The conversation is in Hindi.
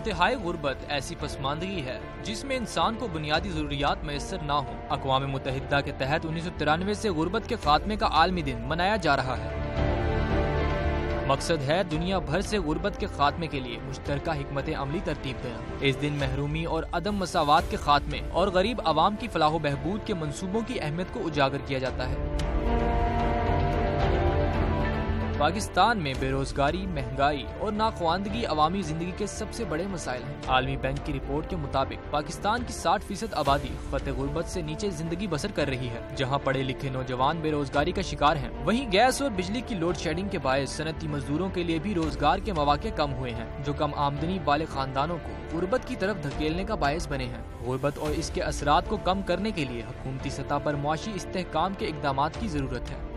इंतहाई गुर्बत ऐसी पसमानदगी है, जिसमें इंसान को बुनियादी जरूरियात मैसर ना हो। अकवा मुतहदा के तहत उन्नीस सौ तिरानवे ऐसी गुर्बत के खात्मे का आलमी दिन मनाया जा रहा है। मकसद है दुनिया भर से गुर्बत के खात्मे के लिए मुश्तर हमत अमली तरतीब देना। इस दिन महरूमी और अदम मसावत के खात्मे और गरीब आवाम की फलाह बहबूद के मनसूबों की अहमियत को उजागर किया जाता है। पाकिस्तान में बेरोजगारी, महँगाई और नाखवानदगी अवामी ज़िंदगी के सबसे बड़े मसाइल हैं। आलमी बैंक की रिपोर्ट के मुताबिक, पाकिस्तान की 60 फ़ीसद आबादी खत गुर्बत से नीचे ज़िंदगी बसर कर रही है जहाँ पढ़े लिखे नौजवान बेरोजगारी का शिकार हैं। वहीं गैस और बिजली की लोड शेडिंग के बायस सनती मजदूरों के लिए भी रोज़गार के मौके कम हुए हैं, जो कम आमदनी वाले खानदानों को गुर्बत की तरफ़ धकेलने का बायस बने हैं गुर्बत और इसके असरात को कम करने के लिए हुकूमती सतह पर मुआशी इस्तेकाम के इकदाम की ज़रूरत है